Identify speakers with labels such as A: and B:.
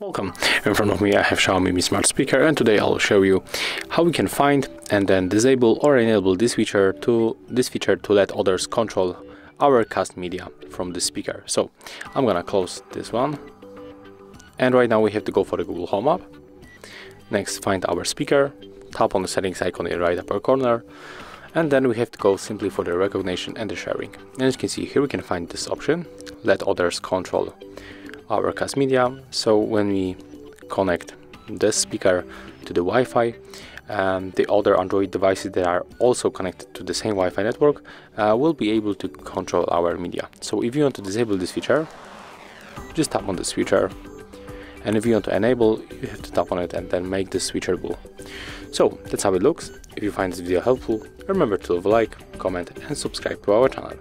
A: Welcome. In front of me I have Xiaomi Mi Smart Speaker and today I'll show you how we can find and then disable or enable this feature to this feature to let others control our cast media from the speaker. So I'm gonna close this one and right now we have to go for the Google Home app. Next find our speaker, tap on the settings icon in the right upper corner and then we have to go simply for the recognition and the sharing. And as you can see here we can find this option, let others control our cast media. So when we connect this speaker to the Wi-Fi, um, the other Android devices that are also connected to the same Wi-Fi network uh, will be able to control our media. So if you want to disable this feature, just tap on the switcher and if you want to enable you have to tap on it and then make the switcher blue. So that's how it looks. If you find this video helpful, remember to leave a like, comment and subscribe to our channel.